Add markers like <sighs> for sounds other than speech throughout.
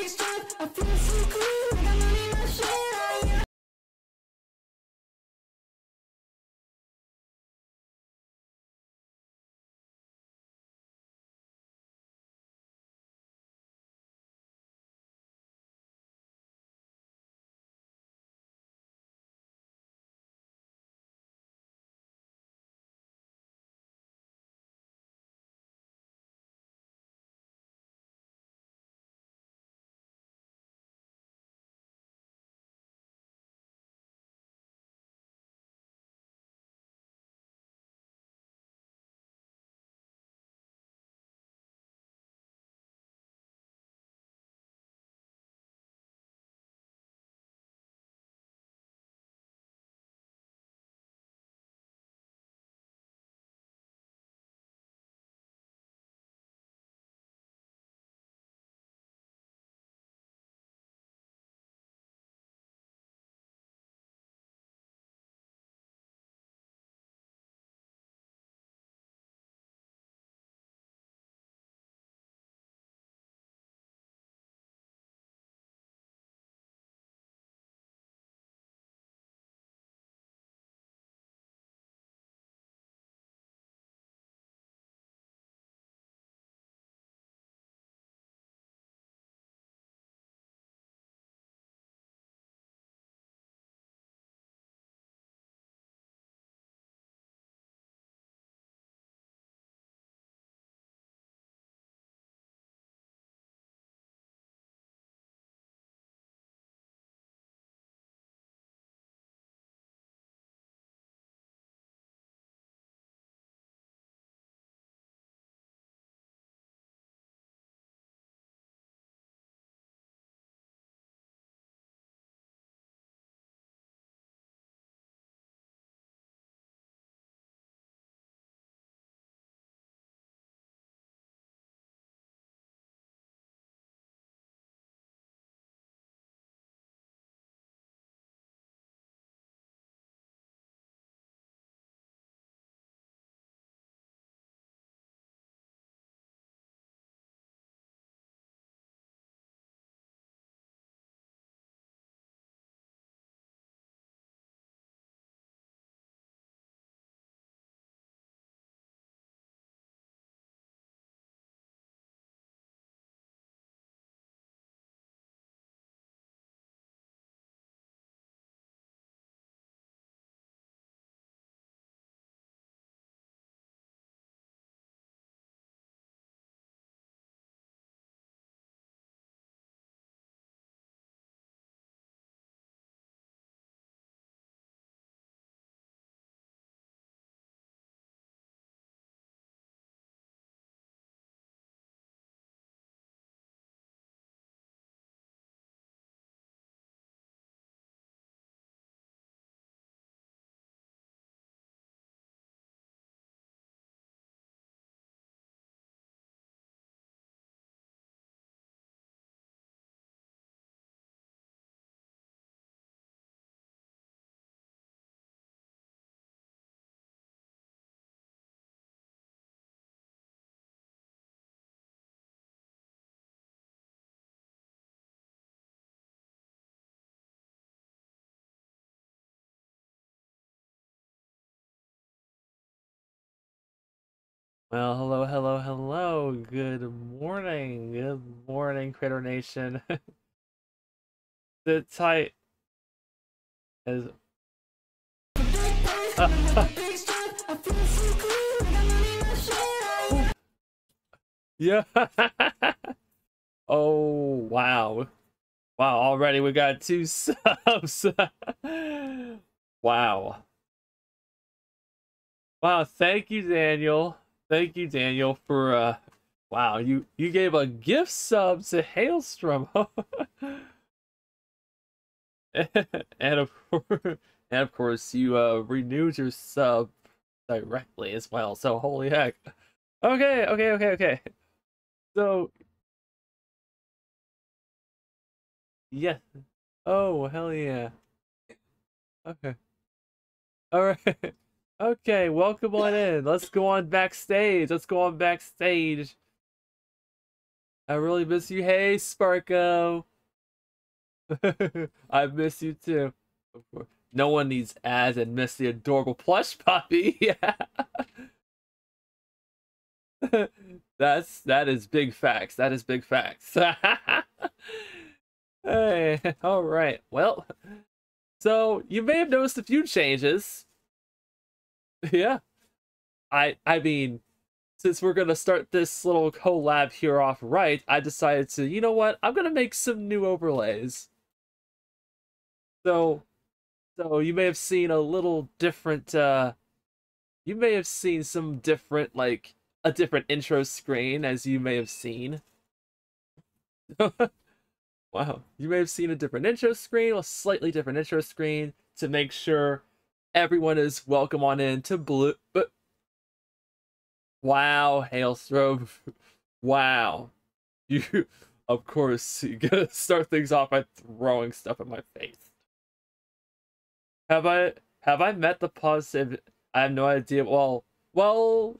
I feel so cool, I got money in my shoes Well, hello, hello, hello. Good morning. Good morning, Critter Nation. <laughs> Sit tight as <laughs> Yeah. <laughs> oh, wow. Wow, already we got two subs. wow. Wow, thank you, Daniel. Thank you, Daniel, for uh wow, you you gave a gift sub to Hailstrom. <laughs> and of course and of course you uh renewed your sub directly as well. So holy heck. Okay, okay, okay, okay. So yeah. Oh, hell yeah. Okay. All right. <laughs> Okay, welcome on in. Let's go on backstage. Let's go on backstage. I really miss you. Hey, Sparko. <laughs> I miss you too. No one needs ads and miss the adorable plush puppy. <laughs> <laughs> That's that is big facts. That is big facts. hey, all right. Well, so you may have noticed a few changes <laughs> yeah. I I mean, since we're gonna start this little collab here off right, I decided to, you know what, I'm gonna make some new overlays. So so you may have seen a little different uh you may have seen some different like a different intro screen as you may have seen. <laughs> wow. You may have seen a different intro screen, a slightly different intro screen to make sure everyone is welcome on in to Bleu but wow hailstrom <laughs> wow. You <laughs> of course you <laughs> gotta start things off by throwing stuff at my face. Have i have i met the positive? I have no idea. Well well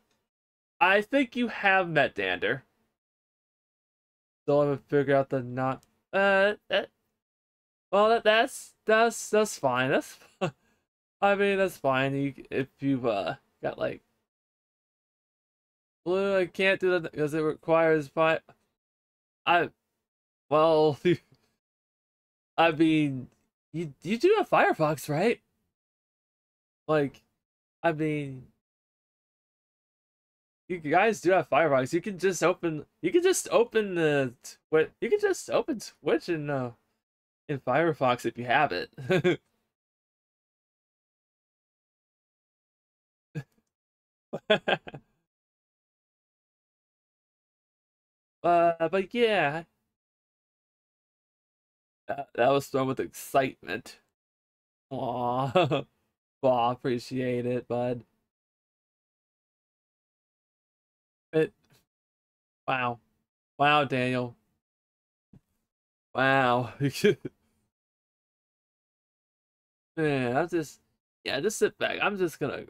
i think you have met dander. Still haven't figured out the not uh that, well that, that's that's that's fine. That's I mean, that's fine. You, if you've uh, got like blue, I can't do that because it requires five. I, well, <laughs> I mean, you you do have Firefox, right? Like, I mean, you guys do have Firefox. You can just open. You can just open the. What you can just open Twitch in uh, in Firefox if you have it. <laughs> <laughs> uh, but yeah, that, that was done with excitement. Aw, <laughs> Aw, appreciate it, bud. It, wow, wow, Daniel, wow. <laughs> Man, I'm just, yeah, just sit back. I'm just gonna.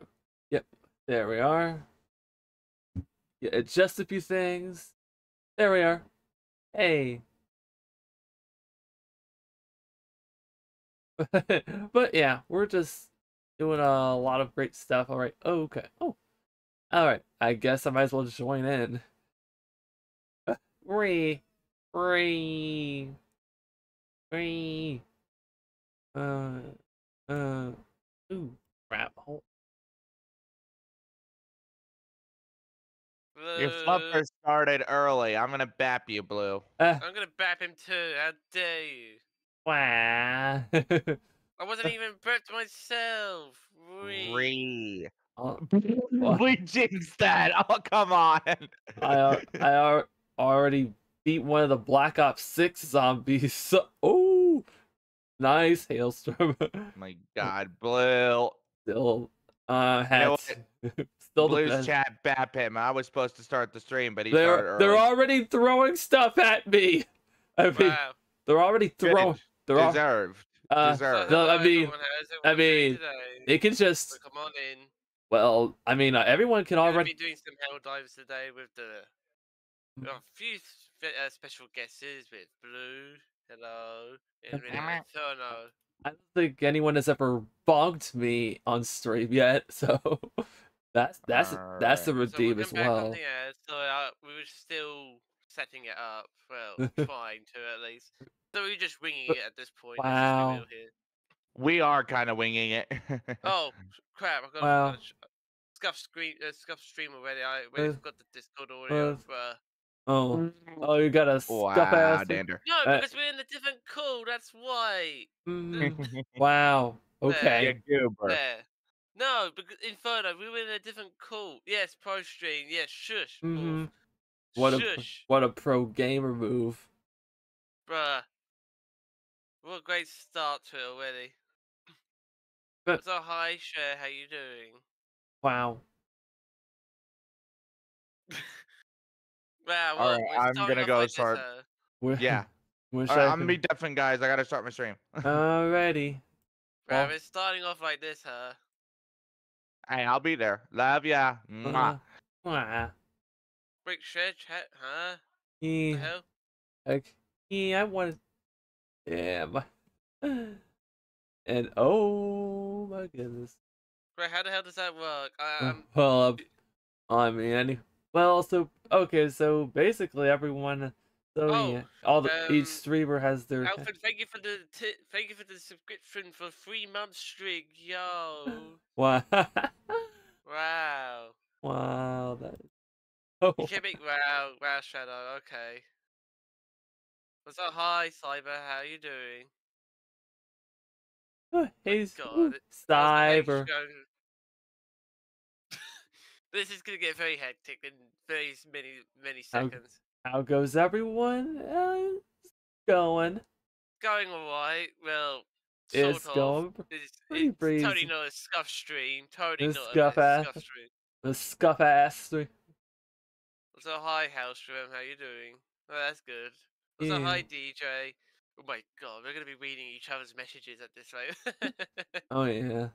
There we are. Yeah, adjust a few things. There we are. Hey. <laughs> but yeah, we're just doing a lot of great stuff. All right. Oh, okay. Oh. All right. I guess I might as well join in. <laughs> Free. Free. Free. Uh. Uh. Ooh. Crap. Hold. Your fluffer started early. I'm gonna bap you, Bleu. Uh, I'm gonna bap him too. How dare you? Wow. <laughs> I wasn't even prepped myself. Wee. Re. Oh, <laughs> we jinxed that. Oh, come on. I uh, <laughs> I already beat one of the Black Ops Six zombies. So, oh, nice hailstorm. My God, Bleu. Still, uh, had know still the Bleu's chat bap him. I was supposed to start the stream, but he started They're early. they're already throwing stuff at me. <laughs> I mean, Wow. they're already Good. throwing. They're all, deserved. uh, deserved. no, I mean- I mean, today? they can just. So come on in. Well, I mean, uh, everyone can We're already. be doing some hell dives today with the. We got a few spe- uh, special guests with Bleu. Hello. And Inferno. I don't think anyone has ever bonked me on stream yet, <laughs> so That's that's that's the Alright. So we'll redeem as back on well. the air. So uh, we were still setting it up. Well, <laughs> trying to at least. So we're just winging it at this point. let's just be wow. We are kind of winging it. Oh <laughs> crap! I've got Wow. to scuff screen, uh, scuff stream already. I already Uh, forgot the Discord audio. uh, bruh. Oh, oh, you got a wow, scuff ass. dander. No, uh, because we're in a different call. That's why. Mm, <laughs> wow. Okay. Yeah. There. No, because Inferno, we were in a different call. Yes, pro stream. Yes, shush. Wolf. hmm What a what a pro gamer move. bruh. What a great start to it already. But- so hi, Cher. How you doing? Wow. <laughs> Wow. All Well, right, I'm gonna go like this, start- uh, <laughs> Yeah. We're All right, I'm gonna be deafened, guys. I gotta start my stream. <laughs> Alrighty. Bruh, Well- we're starting off like this, huh? Hey, I'll be there. Love ya. Mwah. Uh, ah, Break Cher chat, huh? The yeah, hell? like, yeah, I wanted. Yeah, my. <sighs> And oh my goodness. Bruh, how the hell does that work? I, I'm Well, I mean, any- well, so okay, so basically everyone, so Oh, yeah, all the um, each streamer has their. Alfred, thank you for the thank you for the subscription for three months streak, yo. <laughs> Wow, <laughs> wow. wow, that. Oh, <laughs> You can make wow, wow shadow, okay. What's up? Hi Cyber, how you doing? God, ooh, it- Cyber. This is gonna get very hectic in very many many seconds. How goes everyone? Uh, it's going. Going alright, well It's sort of. going. It's, pretty it's totally breezy. not a scuff stream. Totally This not scuff a ass. scuff stream. The scuff ass. stream. So hi Hellstrom, how you doing? Oh, that's good. Also Yeah. hi DJ. Oh my god, we're gonna be reading each other's messages at this rate. <laughs> Oh yeah.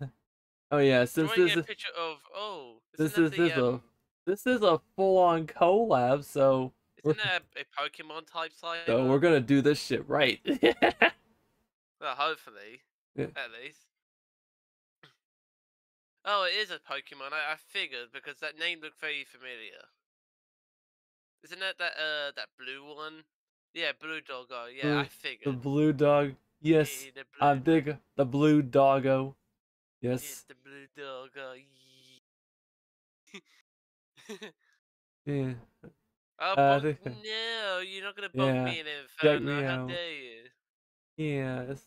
Oh yeah. Since this a is picture of oh, this is this the, a um, this is a full on collab, so isn't <laughs> that a, Pokemon type site? so we're gonna do this shit right. <laughs> Well, hopefully, Yeah. at least. Oh, it is a Pokemon. I, I figured because that name looked very familiar. Isn't that that uh that blue one? Yeah, blue doggo. Yeah, Blue- I figured. the blue dog. Yes, Yeah, blue I'm big. The blue doggo. Yes. the blue doggo. <laughs> Yeah. Oh, Uh, the- <laughs> no, you're not gonna bump Yeah, me in check Inferno. me How out. dare you? Yeah. It's,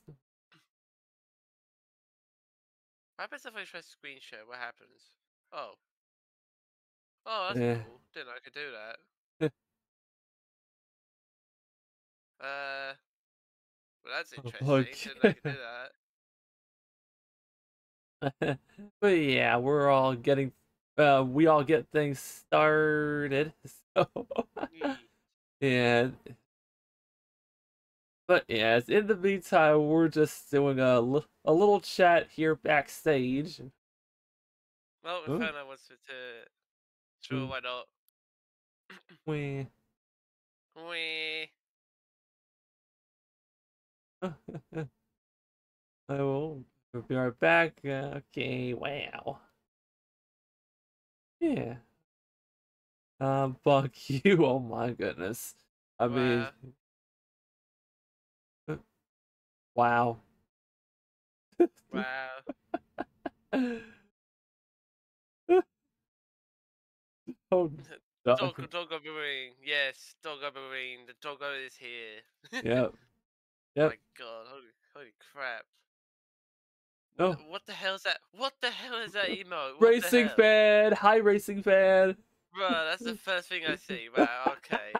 What happens if I try screen share? What happens? Oh. Oh, that's Yeah. cool. Didn't know I could do that. <laughs> Uh. Well, that's Oh, interesting. fuck. Didn't know I could do <laughs> that. but yeah, we're all getting. Uh, we all get things started. <laughs> So. Yee. Yeah. But yeah, in the meantime, we're just doing a, a little chat here backstage. Well, Ooh. Inferno wants to. Ooh. why not? We. Wee. <laughs> I will be right back. Okay, wow. Yeah. Um, fuck <laughs> you. Oh my goodness. I mean, wow. Wow. <laughs> oh, <laughs> Dog, dog. Doggo Marine. Yes, Doggo Marine. The Doggo is here. Yep. Yep. Oh my god, holy, holy crap. Oh. What, the hell is that? What the hell is that emote? What Racing fan. Hi, racing fan. Bro, that's the first thing I <laughs> see. Wow, okay.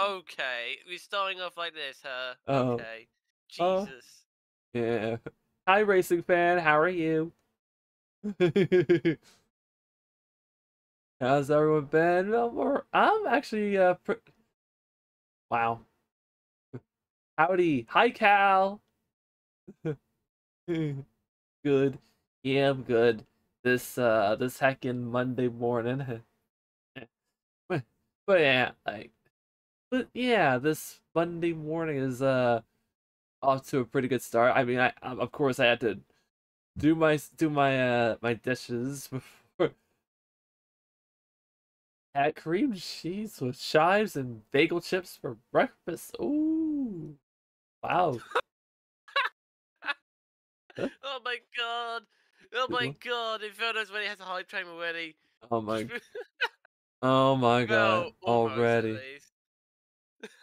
Okay, we're starting off like this, huh? Oh. Okay. Oh. Jesus. Yeah. Hi, racing fan. How are you? <laughs> How's everyone been? I'm actually uh. Pr- wow. <laughs> Howdy. Hi, Cal. Good. Yeah, I'm good. This uh, this heckin' Monday morning. <laughs> but, but yeah, like, but yeah, this Monday morning is uh off to a pretty good start. I mean, I um, of course I had to do my do my uh my dishes before <laughs> Had cream cheese with chives and bagel chips for breakfast. Ooh. Wow. Oh my god. Oh Good my one. god. Inferno knows when he has a hype train already. Oh my <laughs> oh my god. Well, Already.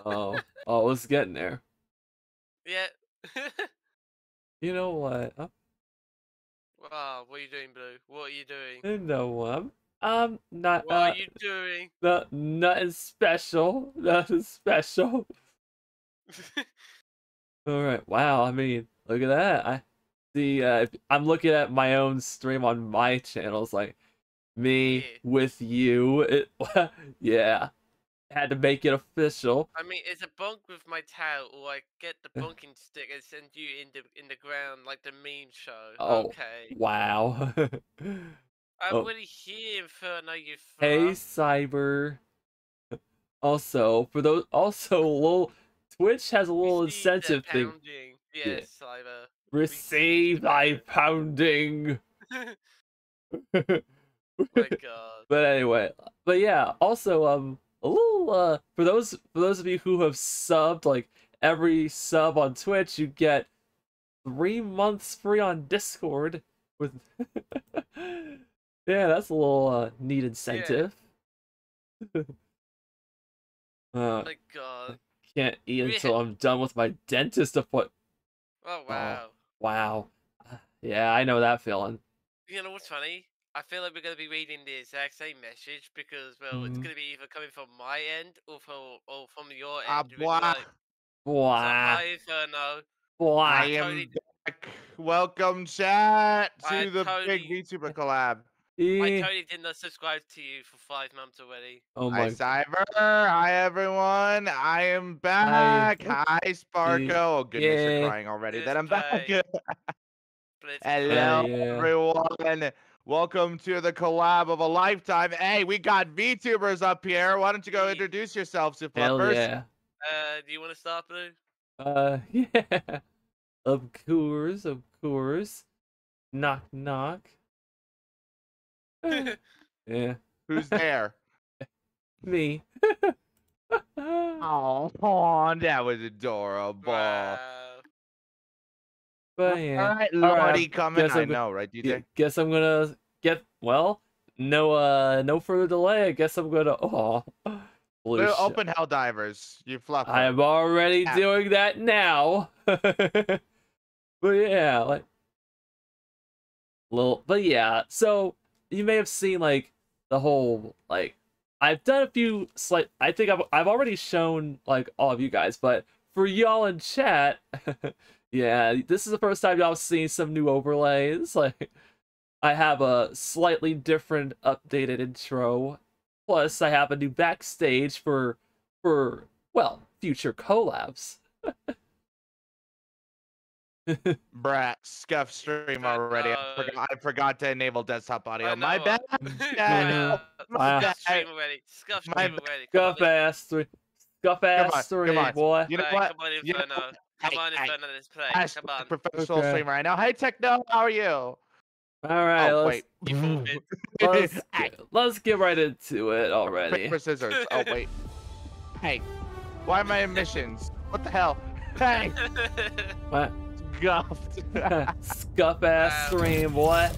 Oh. <laughs> Oh, it's getting there. Yeah. <laughs> You know what? I'm wow, what are you doing, Bleu? What are you doing? You know what? I'm, I'm not What uh, are you doing? not nothing special. Nothing special. All right. Wow. I mean, look at that. I see. Uh, I'm looking at my own stream on my channel. It's like me Yeah. with you. It, <laughs> yeah. Had to make it official. I mean, it's a bunk with my towel, or I get the <laughs> bunking stick and send you in the in the ground like the meme show. Oh, Okay. Wow. <laughs> I'm oh. already here, Inferno, you hey, fuck. Cyber. Also, for those, also, little Twitch has a little incentive thing. pounding. Yeah. Yes, Cyber. Receive thy pounding. <laughs> <laughs> my god. but anyway, but yeah, also um a little uh for those for those of you who have subbed like every sub on Twitch you get 3 months free on Discord with <laughs> Yeah, that's a little uh neat incentive. uh my god. can't eat until I'm done with my dentist appointment. Oh wow. Wow. Yeah, I know that feeling. You know what's funny? I feel like we're gonna be reading the exact same message because well, it's Mhm. gonna be either coming from my end or from or from your Ah, end. We'd be blah. like, so Wow. hi, Inferno. Wow. I I am totally- back. Welcome, chat, to I the totally- big VTuber <laughs> collab. I Eh, totally did not subscribe to you for five months already. Oh Hi, my Cyber. Hi, everyone. I am back. Hi, Sparko. Oh, goodness, Yeah. you're crying already. Yes, That I'm back. <laughs> Hello, play. yeah. everyone. Welcome to the collab of a lifetime. Hey, we got VTubers up here. Why don't you go introduce yourselves, you hell fluffers? yeah. Uh, do you want to start, Bleu? Uh <laughs> yeah. Of course, of course. Knock knock. <laughs> yeah. Who's there? <laughs> Me. <laughs> oh, that was adorable. Wow. but yeah. right, All right, Lordy coming. guess I I'm know, right, Gu- DJ? Guess I'm gonna get well. No uh no further delay. I guess I'm gonna oh blue We're open Helldivers. You fluffer. I am already Yeah. doing that now. but yeah, like little but yeah, so you may have seen like the whole like I've done a few slight I think I've I've already shown like all of you guys, but for y'all in chat, <laughs> yeah, this is the first time y'all seen some new overlays. <laughs> Like I have a slightly different updated intro. Plus I have a new backstage for for well, future collabs. <laughs> <laughs> Brat, scuff stream Uh, already. I forgot, I forgot to enable desktop audio. I My <laughs> bad. Yeah. Wow. Scuff <laughs> stream already. Scuff My stream already. Come on, Scuff ass three. Scuff ass on, three, come on. boy. You know what? Come on, You know Inferno. what? Come on, hey, Inferno, let's play. Ash, Come on. professional Okay. streamer right now. Hey, Techno, how are you? All right, oh, let's, wait. Let's, get, let's get right into it already. paper, scissors. Oh, wait. Hey, why am I in missions? What the hell? Hey, What? Guffed. <laughs> Scuff ass Wow. stream, what?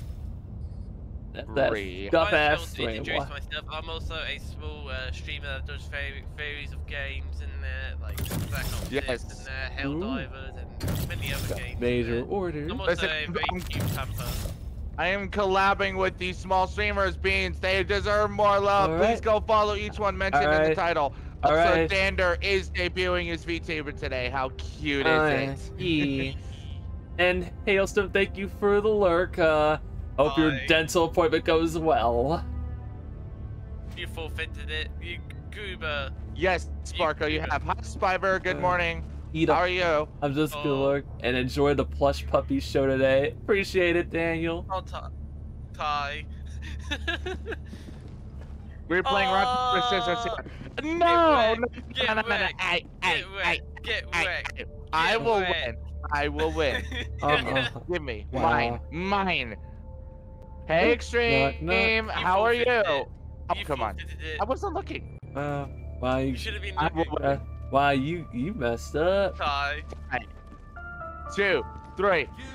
That, that Three. scuff ass failed to stream, introduce what? myself. I'm also a small uh, streamer that does theory- theories of games and uh, like Black Ops Yes. and uh, Ooh. Helldivers and many other Got games. Major uh, order. I'm also Listen, a very I'm- cute camper. I am collabing with these small streamers, Beans. They deserve more love. All Please right. go follow each one mentioned in the title. All Also, right. Dander is debuting his VTuber today. How cute is Alright, it? yeah. <laughs> And Hailstone, thank you for the lurk. Uh, hope your dental appointment goes well. You forfeited it. You goober. Yes, Sparko, you have. Hi, Spyber. Good Uh, morning. Eat How up. are you? I'm just gonna Oh. look and enjoy the plush puppy show today. Appreciate it, Daniel. I'll t- tie. <laughs> We're playing rock paper scissors here. No, wrecked, no, get no, no, no, no. wrecked, Hey, hey, Get hey, wrecked. Get hey, wrecked. I will wrecked. win. I will win. Uh-uh. <laughs> Give me Wow. mine, mine. Hey, Knock, Extreme. knock. How are you? Oh, come on. I wasn't looking. Uh, why? You should have been I will looking. Uh, why you you messed up? Ty. Two, three. Give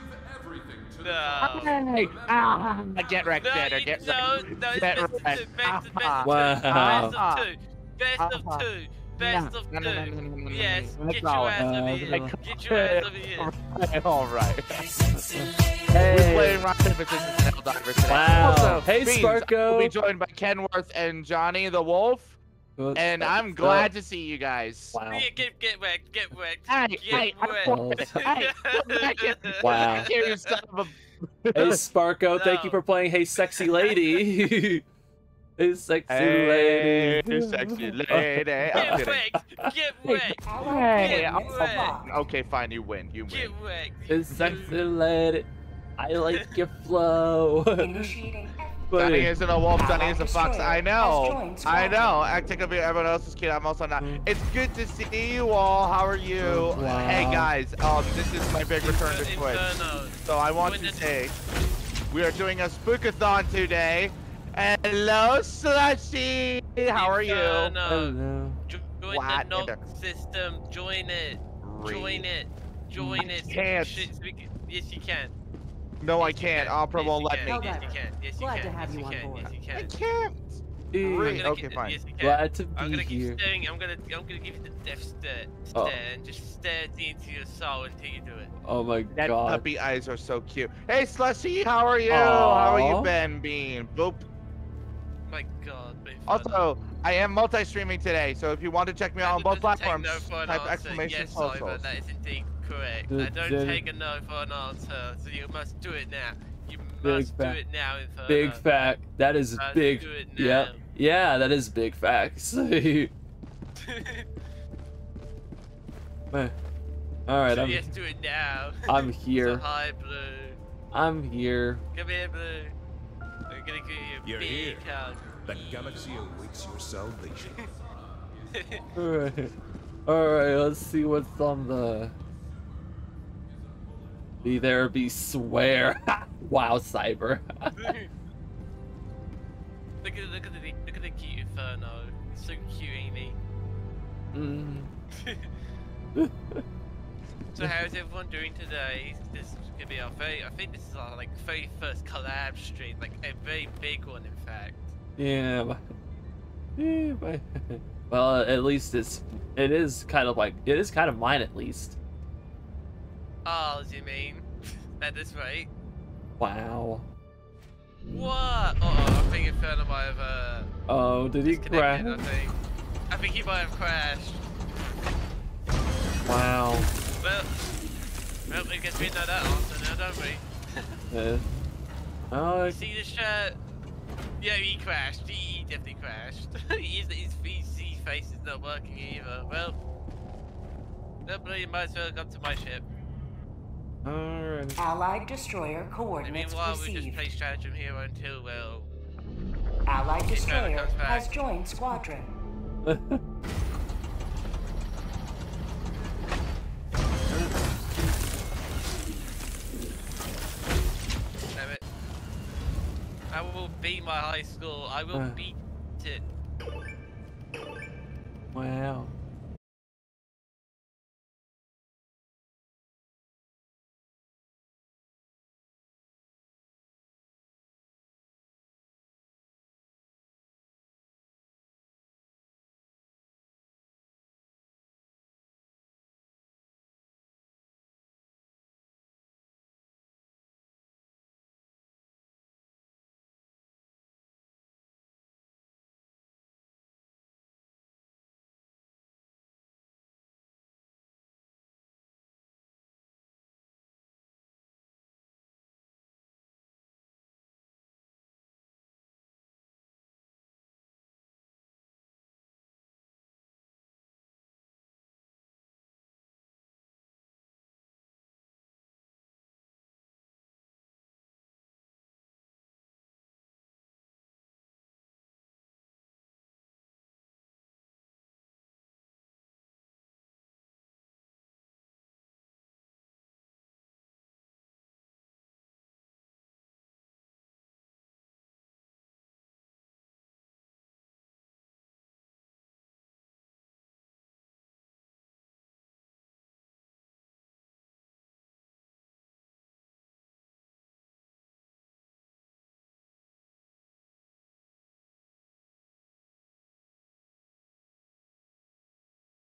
everything to No. Hey, ah, get wrecked, No, Tanner. Get no, wrecked. no, it's Get best of wrecked. two. Best of, best Ah, of Wow. two. Best ah, of two. Best of ah. two. Best of No, no, no, no, two. no, no, no, no, Yes, no, <laughs> get your ass over here. no. Get your ass over here. All right. We're Hey. playing Rock Paper Scissors Nail Diver today. Wow. Also, Hey, Beans, Sparko. We'll be joined by Kenworth and Johnny the Wolf, What and the I'm glad to see you guys. Wow. Yeah, get, get wrecked. Get wrecked. Hey, Get hey, I'm wrecked. Hey, come back here. Wow. Here, you son of a. Hey <laughs> Sparko, thank you for playing Hey Sexy Lady. <laughs> hey Sexy Hey, Lady. sexy <laughs> lady. I'm Get kidding. wrecked. Get wrecked. Hey, Get wrecked. okay, fine, you win. You Get win. wrecked. Hey Sexy Lady. I like your <laughs> flow. Initiating <laughs> Johnny isn't a wolf, Johnny is a fox. I know. I know. Acting up everyone else is cute. I'm also not. Mm. It's good to see you all. How are you? Wow. Hey guys, um, this is my big return to Twitch. So I want to say we are doing a spookathon today. Hello, Slushy. How are you? Inferno. Uh, Hello. Join What? the knock system. Join it. Join it. Join I it. can't. Shit, so we can- Yes, you can. No, I Yes, you can't. can. Opera Yes, won't let can. me. Hold Yes, on. you can. Yes, you Glad can. to have yes, you you on can. board. Yes, you can. I can. can't. Hey, I'm Read. gonna Okay, keep- fine. Yes, you can. Glad to I'm gonna keep staring. I'm gonna. I'm gonna give you the death stare. Oh. Stare and just stare deep into your soul until you do it. Oh my That god. puppy eyes are so cute. Hey, Slushy, how are you? How are you Aw. been, Bean? Boop. My God. Inferno. Also, I am multi-streaming today, so if you want to check me out on both doesn't take platforms, no for an type answer. exclamation yes, Simon, socials. that is indeed correct. Did- I don't did- take a no for an answer, so you must do it now. You Big must do fact. it now, Inferno. Big fact. That is Must big. do it Yeah. now. Yeah, that is big facts. <laughs> <laughs> Man. All right, so I'm yes, do it now. I'm <laughs> So here. hi, Bleu. I'm here. Come here, Bleu. I'm gonna give you a You're big here. hug. The galaxy awaits your salvation. <laughs> All right. All right. Let's see what's on the. Be there, be swear. <laughs> wow, cyber. <laughs> look at look at the look at the cute Inferno. He's so cute, ain't he? Mm. So how's everyone doing today? This is gonna be our very I think this is our like very first collab stream, like a very big one in fact. Yeah. but- Yeah, but- <laughs> well, at least it's it is kind of like it is kind of mine at least. Oh, do you mean? <laughs> that is right. Wow. What? Uh oh, I think Inferno might have uh Oh, did he crash? I think. I think he might have crashed. Wow. Well Well I guess we know that answer now, don't we? <laughs> Uh, oh, You see the shirt? Yeah, he crashed. He, he definitely crashed. <laughs> his, his VC face is not working either. Well, well, you might as well come to my ship. Alright. Allied alright. destroyer And coordinates meanwhile, we just received. play stratagem here until, well, Allied Inferno destroyer has joined squadron. <laughs> damn it. I will beat my high school. I will Uh. beat it. wow.